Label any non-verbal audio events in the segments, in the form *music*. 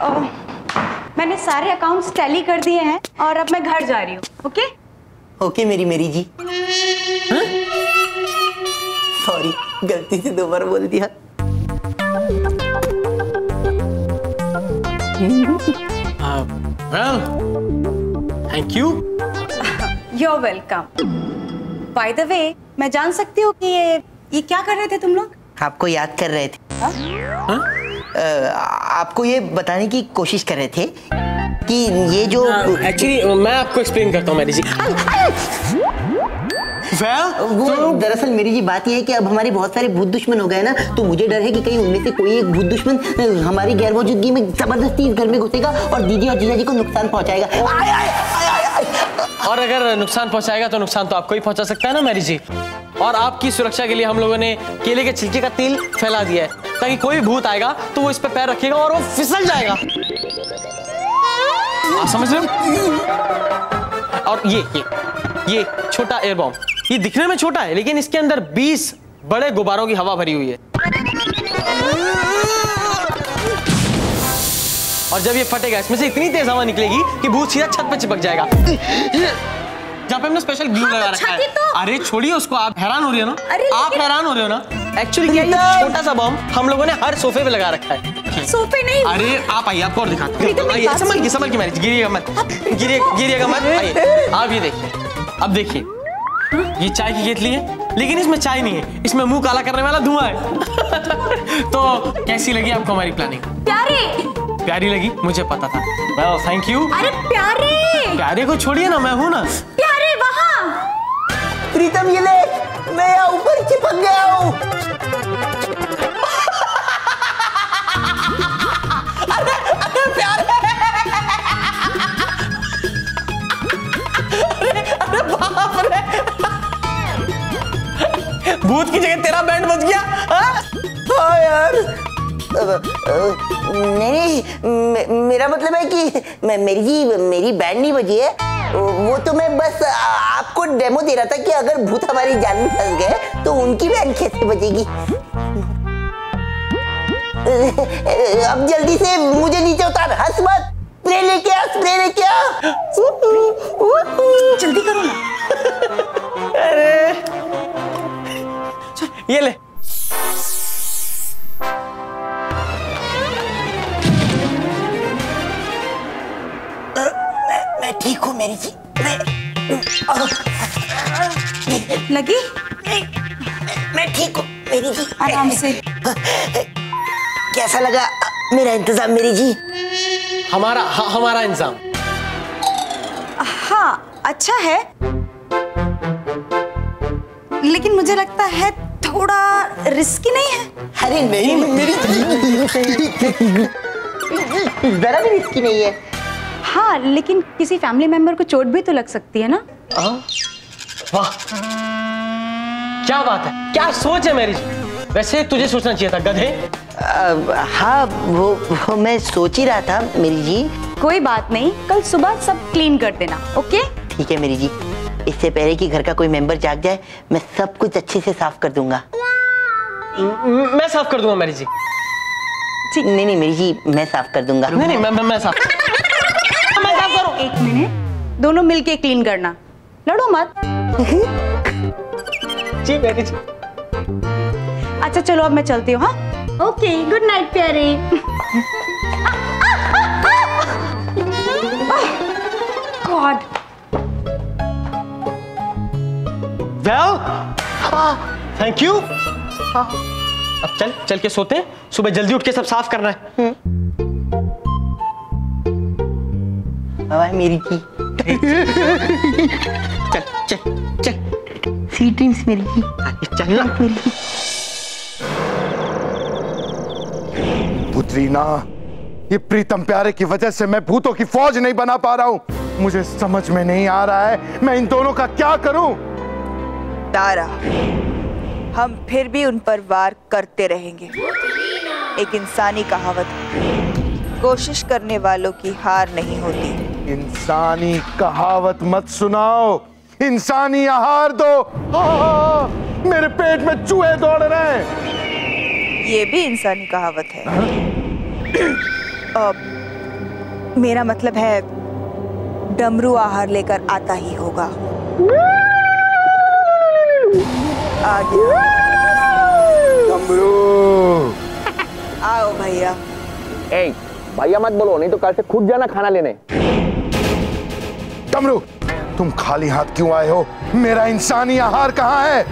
अ, मैंने सारे accounts tally कर दिए हैं और अब मैं घर जा रही हूँ ओके ओके मेरी मेरी जी। सॉरी गलती से दो बार बोल दिया। Well thank you you are welcome by the way मैं जान सकती हूँ कि ये ये क्या कर रहे थे तुम लोग? आपको याद कर रहे थे। अ, आपको ये बताने की कोशिश कर रहे थे कि ये जो एक्चुअली मैं आपको एक्सप्लेन करता हूँ मैरी जी। वो दरअसल मेरी जी बात ये है कि अब हमारे बहुत सारे भूत दुश्मन हो गए ना तो मुझे डर है कि कहीं उनमें से कोई एक भूत दुश्मन हमारी गैर मौजूदगी में ज़बरदस्ती इस घर में घुसेगा और दीदी और जीजा जी को नुकसान पहुंचाएगा। आय, आय, आय, आय, आय। और अगर नुकसान पहुंचाएगा तो नुकसान तो आपको ही पहुँचा सकता है ना मैरी जी। और आपकी सुरक्षा के लिए हम लोगों ने केले के छिलके का तेल फैला दिया है। ताकि कोई भूत आएगा तो वो इस पर पैर रखेगा और वो फिसल जाएगा। आप समझ रहे और ये ये ये छोटा एयर बॉम्ब ये दिखने में छोटा है, लेकिन इसके अंदर 20 बड़े गुब्बारों की हवा भरी हुई है। और जब ये फटेगा, इसमें से इतनी तेज हवा निकलेगी कि भूत सीधा छत पर चिपक जाएगा। जहाँ पे हमने स्पेशल ग्लू हाँ, लगा तो रखा है। तो- अरे छोड़िए उसको आप हैरान हो रही हो ना? आप हैरान हो रहे हो ना? एक्चुअली क्या है, ये छोटा सा बम हम लोगों ने हर सोफे पे लगा रखा है। सोफे नहीं। अरे आप आइए आपको और दिखाते हैं। संभल के संभल के मैरिज गिरिएगा मत। गिरिए गिरिएगा मत। *laughs* आप ये देखिए अब देखिए। ये चाय की केतली है लेकिन इसमें चाय नहीं है। इसमें मुँह काला करने वाला धुआँ है। *laughs* तो कैसी लगी आपको हमारी प्लानिंग प्यारे। प्यारी लगी मुझे पता था। थैंक यू अरे प्यारे। प्यारे को छोड़िए ना मैं हूँ ना। प्यारे प्रीतम, ये ले। मैं यहाँ ऊपर चिपक गया हूँ। भूत की जगह तेरा बैंड बज गया हाँ? हाँ यार। नहीं नहीं मेरा मतलब है कि मेरी मेरी बैंड नहीं बजी है। वो तो मैं बस आपको डेमो दे रहा था कि अगर भूत हमारी जान में फंस गए तो उनकी बैंड कैसे बजेगी अब जल्दी से मुझे नीचे उतार हंस मत। स्प्रे लेके आ स्प्रे लेके आ। जल्दी करो ना। *laughs* अरे। ये ले। हूँ मेरी जी मैं लगी मैं ठीक हूँ मेरी जी आराम से कैसा लगा मेरा इंतज़ाम मेरी जी हमारा ह- हमारा इंतज़ाम हाँ अच्छा है लेकिन मुझे लगता है थोड़ा रिस्की नहीं है अरे नहीं मेरी जरा भी रिस्की नहीं है हाँ लेकिन किसी फैमिली मेंबर को चोट भी तो लग सकती है ना? वाह। क्या बात है? क्या सोच है मेरी? वैसे तुझे सोचना चाहिए था गधे। हाँ वो, वो मैं सोच ही रहा था मेरी जी। कोई बात नहीं कल सुबह सब क्लीन कर देना ओके ठीक है मेरी जी। इससे पहले कि घर का कोई मेंबर जाग जाए मैं सब कुछ अच्छे से साफ़ कर दूँगा। मैं साफ़ कर दूँगा मेरी जी। नहीं नहीं मेरी जी मैं साफ़ कर दूँगा। नहीं नहीं मैं मैं, मैं साफ़ एक मिनट। दोनों मिलके क्लीन करना। लड़ो मत। जी मेरी जी। अच्छा चलो अब मैं चलती हूँ हाँ? ओके गुड नाइट प्यारे। गॉड वेल थैंक यू अब चल चल के सोते हैं। सुबह जल्दी उठ के सब साफ़ करना है। बाय मेरी जी *laughs* चल चल चल सी ड्रीम्स मेरी जी चल ना। मेरी जी पुत्री ना ये प्रीतम प्यारे की वजह से मैं भूतों की फौज नहीं बना पा रहा हूँ। मुझे समझ में नहीं आ रहा है मैं इन दोनों का क्या करूँ? तारा हम फिर भी उन पर वार करते रहेंगे। एक इंसानी कहावत कोशिश करने वालों की हार नहीं होती। इंसानी कहावत मत सुनाओ। इंसानी आहार दो। मेरे पेट में चूहे दौड़ रहे हैं। ये भी इंसानी कहावत है। अ, मेरा मतलब है डमरू आहार लेकर आता ही होगा। आ गया डमरू। आओ भैया। ए, भैया मत बोलो नहीं तो कल से खुद जाना खाना लेने। डमरू तुम खाली हाथ क्यों आए हो? मेरा इंसानी आहार कहाँ है?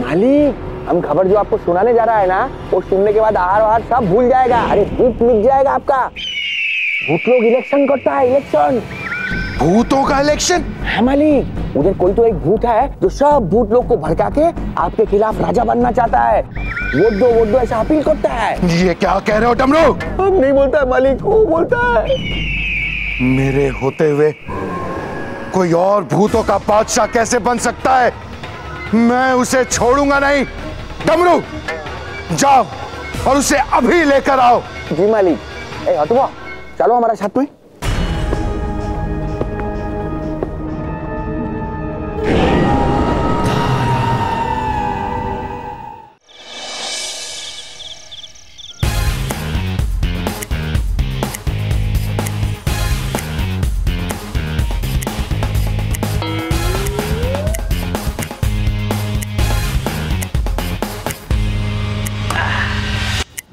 मालिक हम खबर जो आपको सुनाने जा रहा है ना वो सुनने के बाद आहार वाहार सब भूल जाएगा। अरे भूत मिट जाएगा आपका। भूत लोग इलेक्शन करता है इलेक्शन भूतों का इलेक्शन हाँ मालिक उधर कोई तो एक भूत है जो सब भूत लोग को भड़का के आपके खिलाफ राजा बनना चाहता है। वोट दो वोट दो ऐसा अपील करता है। ये क्या कह रहे हो डमरू हम नहीं बोलता है मालिक वो बोलता है। मेरे होते हुए कोई और भूतों का बादशाह कैसे बन सकता है? मैं उसे छोड़ूँगा नहीं। डमरू, जाओ और उसे अभी लेकर आओ। जी मालिक। चलो हमारा साथ में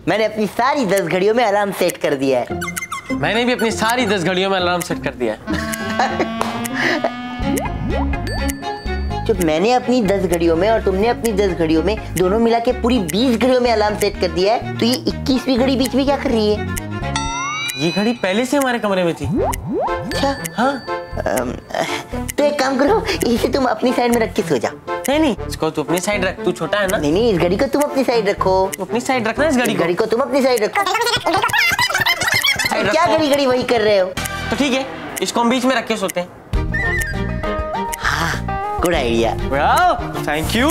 मैंने अपनी सारी दस घड़ियों में अलार्म सेट कर दिया है। मैंने भी अपनी सारी दस घड़ियों में अलार्म सेट कर दिया है। जब मैंने अपनी दस घड़ियों में और तुमने अपनी दस घड़ियों में दोनों मिला के पूरी बीस घड़ियों में अलार्म सेट कर दिया है तो ये इक्कीसवीं घड़ी बीच में क्या कर रही है? ये घड़ी पहले से हमारे कमरे में थी। अच्छा हाँ। तो एक काम करो इसे तुम अपनी साइड में रख के सो जाओ। नहीं नहीं इसको तू अपनी साइड रख तू छोटा है ना? नहीं नहीं इस घड़ी को तुम अपनी साइड रखो। अपनी साइड रखना इस घड़ी घड़ी को तुम अपनी साइड रखो। क्या घड़ी घड़ी वही कर रहे हो? तो ठीक है इसको हम बीच में रख के सोते हैं। हाँ good idea thank you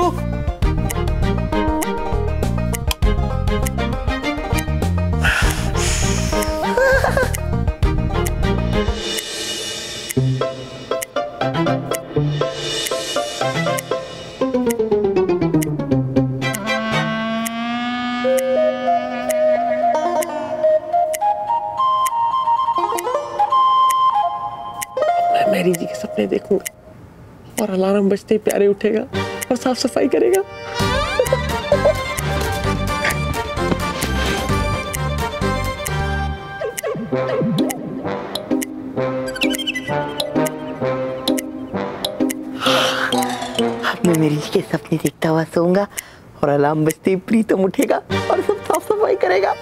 alarm प्यारे उठेगा और साफ़ सफ़ाई करेगा। मैं मेरी के सपने देखता हुआ सोऊँगा और अलार्म बजते प्रीतम उठेगा और सब साफ़ सफ़ाई करेगा।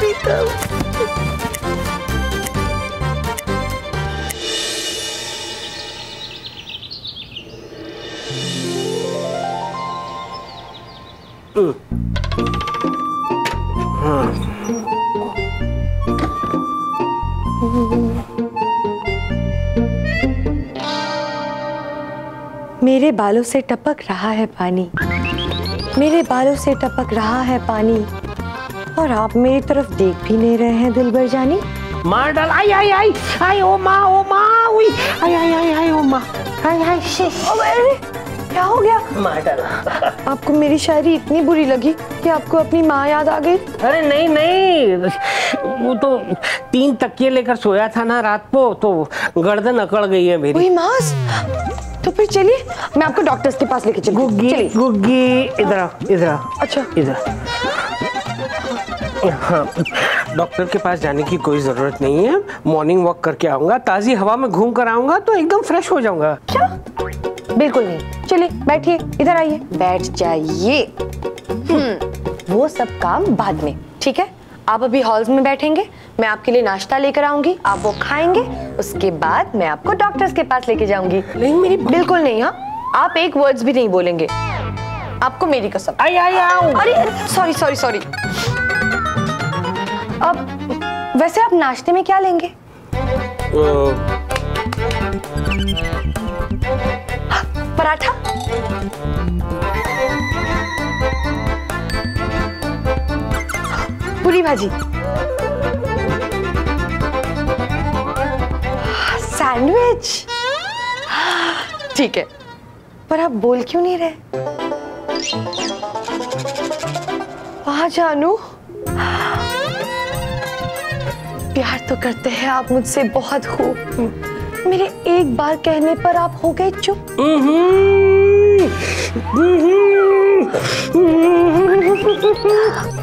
प्रीतम। मेरे बालों से टपक रहा है पानी। मेरे बालों से टपक रहा है पानी। और आप मेरी तरफ़ देख भी नहीं रहे हैं दिलबर जानी। मार डाल। आई आई आई। आई ओ माँ ओ माँ आई आई आई आई ओ माँ। आई आई क्या हो गया? मार डाल आपको मेरी शायरी इतनी बुरी लगी कि आपको अपनी माँ याद आ गई। अरे नहीं नहीं। वो तो तीन तकिए लेकर सोया था ना रात को तो गर्दन अकड़ गई है मेरी। मास? तो फिर चलिए मैं आपको डॉक्टर्स के पास लेके चलती गुग्गी गुग्गी इधर इधर अच्छा। इधर। हाँ डॉक्टर के पास जाने की कोई ज़रूरत नहीं है। मॉर्निंग वॉक करके आऊँगा ताजी हवा में घूम कर आऊँगा तो एकदम फ्रेश हो जाऊँगा। क्या? बिल्कुल नहीं। चलिए बैठिए इधर आइए। बैठ जाइए। हम्म, वो सब काम बाद में ठीक है? आप अभी हॉल्स में बैठेंगे मैं आपके लिए नाश्ता लेकर आऊँगी आप वो खाएँगे उसके बाद मैं आपको डॉक्टर्स के पास लेके जाऊँगी। नहीं मेरी बिल्कुल नहीं हाँ? आप एक वर्ड्स भी नहीं बोलेंगे। आपको मेरी कसम। आई आई आओ अरे सॉरी सॉरी सॉरी अब वैसे आप नाश्ते में क्या लेंगे? पराठा? पूरी भाजी। सैंडविच? ठीक है। पर आप बोल क्यों नहीं रहे? आ जानू? प्यार तो करते हैं आप मुझसे बहुत खूब। मेरे एक बार कहने पर आप हो गए चुप?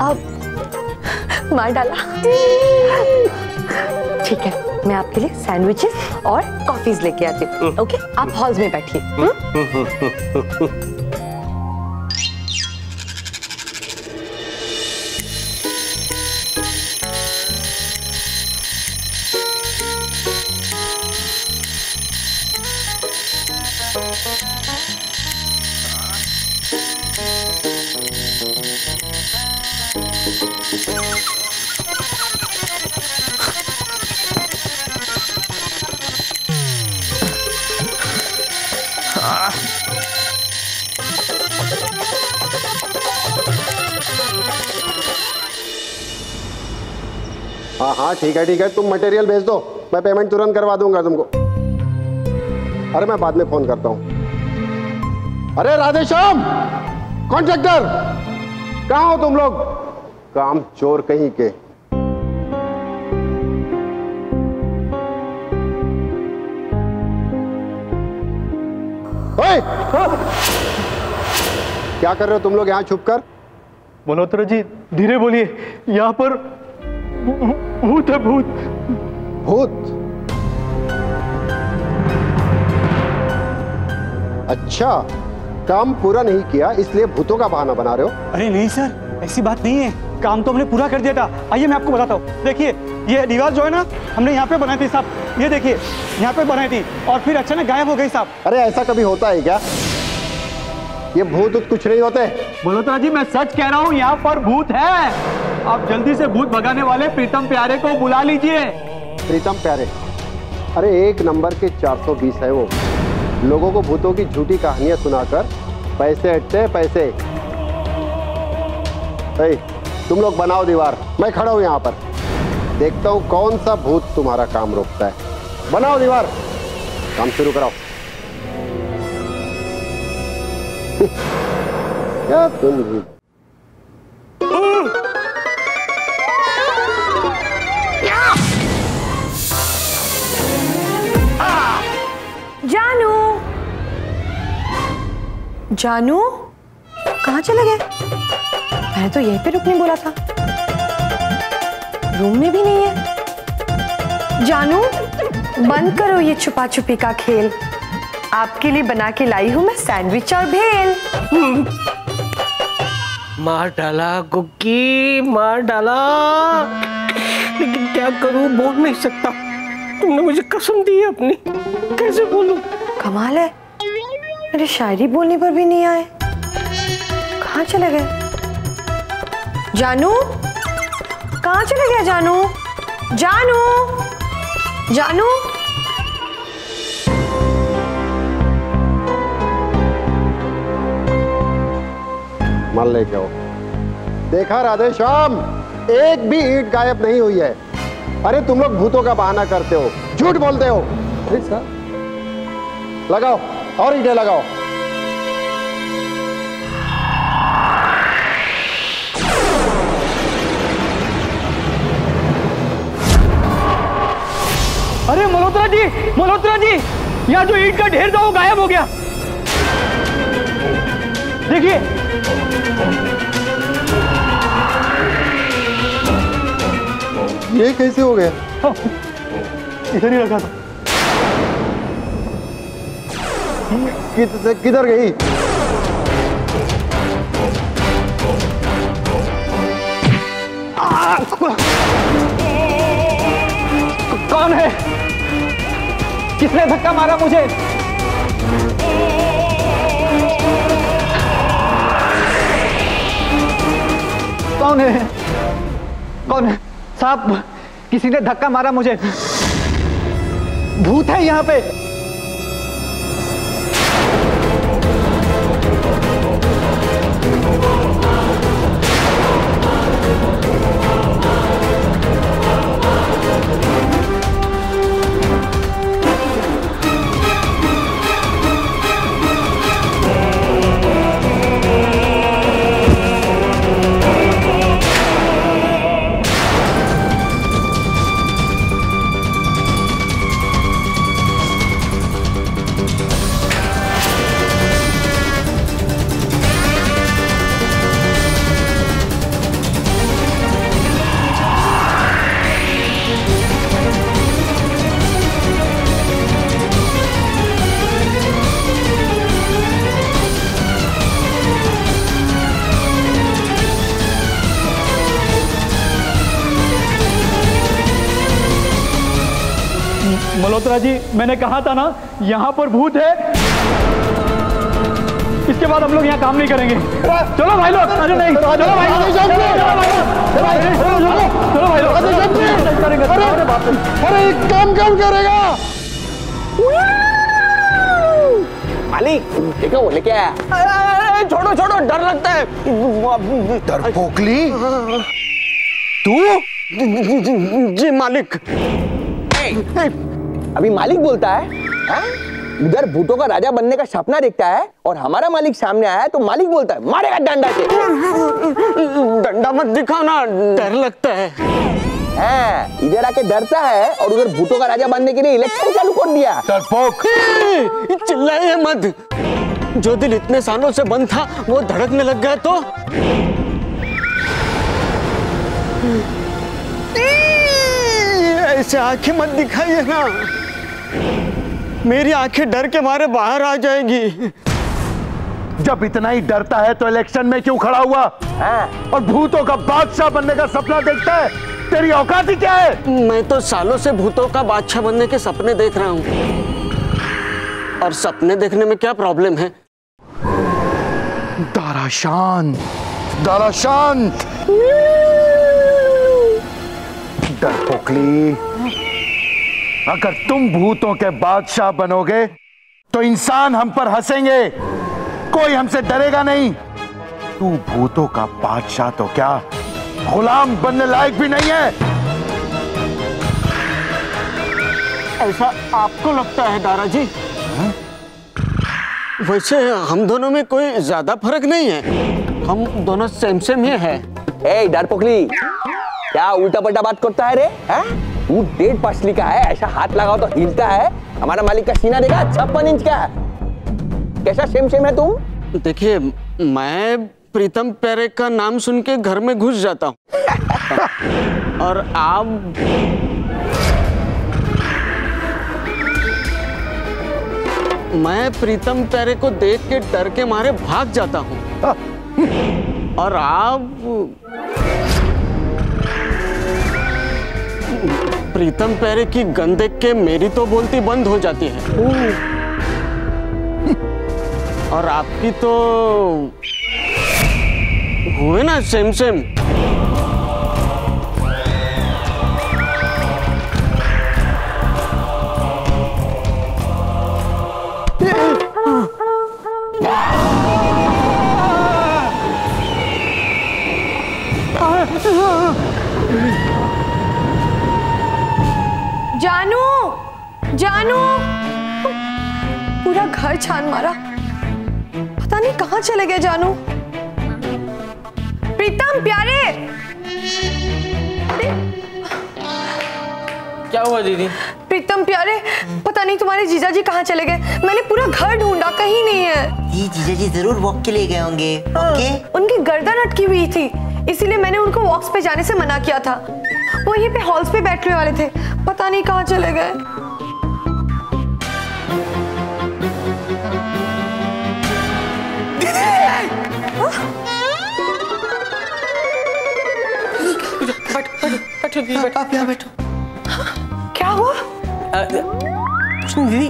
अब मार डाला। ठीक है मैं आपके लिए सैंडविचेस और कॉफीज लेके आती हूँ ओके? आप हॉल्स में बैठिए। हाँ हाँ ठीक है ठीक है। तुम मटेरियल भेज दो। मैं पेमेंट तुरंत करवा दूँगा तुमको। अरे मैं बाद में फ़ोन करता हूँ अरे राधे राधेश्याम कॉन्ट्रैक्टर कहाँ हो तुम लोग काम चोर कहीं के ओए! क्या कर रहे हो तुम लोग यहाँ छुप कर मल्होत्रा जी धीरे बोलिए यहाँ पर भूत है भूत भूत अच्छा काम पूरा नहीं किया इसलिए भूतों का बहाना बना रहे हो। अरे नहीं सर ऐसी बात नहीं है। काम तो हमने पूरा कर दिया था। आइए मैं आपको बताता हूँ। देखिए ये दीवार जो है ना हमने यहाँ पे बनाई थी साहब। ये देखिए यहाँ पे बनाई थी। और फिर अचानक गायब हो गई साहब। अरे ऐसा कभी होता है क्या? ये भूत कुछ नहीं होते। मल्होत्रा जी मैं सच कह रहा हूँ यहाँ पर भूत है। आप जल्दी से भूत भगाने वाले प्रीतम प्यारे को बुला लीजिए। प्रीतम प्यारे अरे एक नंबर के 420 है वो। लोगों को भूतों की झूठी कहानियाँ सुनाकर पैसे हटते पैसे। तुम लोग बनाओ दीवार। मैं खड़ा हूँ यहाँ पर। देखता हूँ कौन सा भूत तुम्हारा काम रोकता है। बनाओ दीवार। काम शुरू कराओ। *laughs* क्या तुम जानू कहाँ चले गए? मैंने तो यहीं पे रुकने बोला था। रूम में भी नहीं है। जानू बंद करो ये छुपा छुपी का खेल। आपके लिए बना के लाई हूँ मैं सैंडविच और भेल। मार डाला कुकी मार डाला। लेकिन क्या करूँ बोल नहीं सकता। तुमने मुझे कसम दी है अपनी। कैसे बोलूँ? कमाल है। मेरे शायरी बोलने पर भी नहीं आए। कहाँ चले गए? जानू? कहाँ चले गए जानू? जानू? जानू? मान लेके आओ देखा राधे श्याम एक भी ईट गायब नहीं हुई है। अरे तुम लोग भूतों का बहाना करते हो झूठ बोलते हो। अरे सर। लगाओ। और ईटे लगाओ। अरे मल्होत्रा जी मल्होत्रा जी यहाँ जो ईट का ढेर था वो गायब हो गया। देखिए। ये कैसे हो गया? हाँ, इधर ही रखा था। किधर गई? कौन है? किसने धक्का मारा मुझे? कौन है? कौन है? साहब, किसी ने धक्का मारा मुझे। भूत है यहाँ पे। मल्होत्रा जी मैंने कहा था ना यहाँ पर भूत है इसके बाद हम लोग यहाँ काम नहीं करेंगे चलो भाई लोग अरे नहीं चलो भाई लोग चलो भाई लोग चलो भाई लोग अरे एक काम कौन करेगा मालिक देखो वो लेके आया छोड़ो छोड़ो डर लगता है डरपोकली तू जी मालिक अभी मालिक बोलता है हाँ? उधर भूतों का राजा बनने का सपना देखता है और हमारा मालिक सामने आया है तो मालिक बोलता है मारेगा डंडा से। डंडा मत दिखाओ ना डर लगता है। हाँ, इधर आके डरता है और उधर भूतों का राजा बनने के लिए इलेक्शन चालू कर दिया। चिल्लाइए मत। जो दिल इतने सालों से बंद था वो धड़कने लग गया तो? ऐसे आँखें मत दिखाइए ना। मेरी आँखें डर के मारे बाहर आ जाएँगी। जब इतना ही डरता है तो इलेक्शन में क्यों खड़ा हुआ? हाँ, और भूतों का बादशाह बनने का सपना देखता है? तेरी औकात ही क्या है? मैं तो सालों से भूतों का बादशाह बनने के सपने देख रहा हूँ। और सपने देखने में क्या प्रॉब्लम है? दारा शांत दारा शांत। डरपोकली अगर तुम भूतों के बादशाह बनोगे तो इंसान हम पर हंसेंगे। कोई हमसे डरेगा नहीं। तू भूतों का बादशाह तो क्या? गुलाम बनने लायक भी नहीं है। ऐसा आपको लगता है दारा जी? वैसे हम दोनों में कोई ज़्यादा फ़र्क नहीं है। हम दोनों सेम सेम ही है। ए डरपोकली क्या उल्टा पल्टा बात करता है रे हाँ? तू डेढ़ पसली का है ऐसा हाथ लगाओ तो हिलता है। हमारा मालिक का सीना देखा छप्पन इंच का है। कैसा सेम सेम है तुम? देखिए मैं प्रीतम प्यारे का नाम सुन के घर में घुस जाता हूँ। *laughs* और आप मैं प्रीतम प्यारे को देख के डर के मारे भाग जाता हूँ। और आप प्रीतम पैरे की गंद देख के मेरी तो बोलती बंद हो जाती है। और आपकी तो हुए ना सेम सेम जानू पूरा घर छान मारा। पता नहीं कहाँ चले गए जानू। प्रीतम प्यारे! क्या हुआ दीदी? प्रीतम प्यारे पता नहीं तुम्हारे जीजा जी कहाँ चले गए। मैंने पूरा घर ढूंढा कहीं नहीं है। जी जीजा जी ज़रूर वॉक के लिए गए होंगे। ओके उनकी गर्दन अटकी हुई थी इसीलिए मैंने उनको वॉक्स पे जाने से मना किया था। वो यहीं पे हॉल्स पे बैठने वाले थे। पता नहीं कहाँ चले गए। बैठो दीदी बैठो आप यहाँ बैठो। क्या हुआ? कुछ नहीं दीदी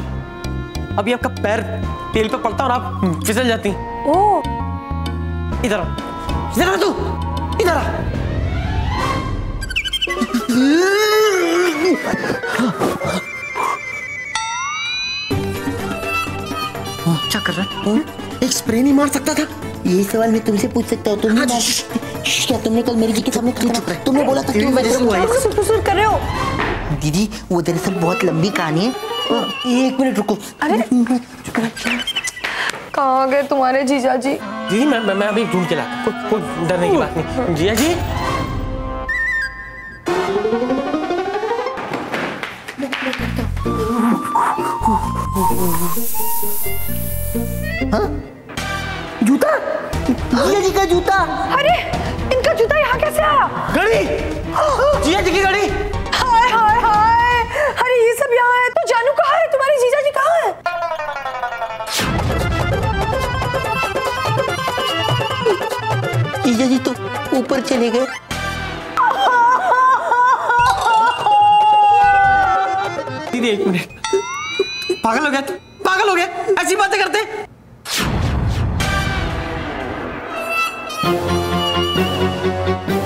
अभी आपका पैर तेल पे पड़ता और आप फिसल जाती। ओ। इधर आओ इधर आ तू। इधर आ। क्या कर रहा है? एक स्प्रे नहीं मार सकता था? ये सवाल मैं तुमसे पूछ सकता हूँ श्श, क्या तुमने कल मेरी जी के सामने? तुमने बोला था कि मैं सुसुर सुसुर कर रहे हो? दीदी वो दरअसल बहुत लंबी कहानी है। एक मिनट रुको। अरे। कहाँ गए तुम्हारे जीजा जी? दीदी मैं मैं, मैं अभी ढूंढ के लाता कोई कोई डरने की बात नहीं। जिया जी? जूता जीजा जी का जूता। अरे इनका जूता यहाँ कैसे आया गाड़ी जिया जी की गाड़ी हाय हाय हाय। अरे ये सब यहाँ है। तो जानू कहाँ है? तुम्हारे जीजा जी कहाँ है? जीजा जी तो ऊपर चले गए। दीदी एक मिनट। पागल हो गया तू? प्यारे और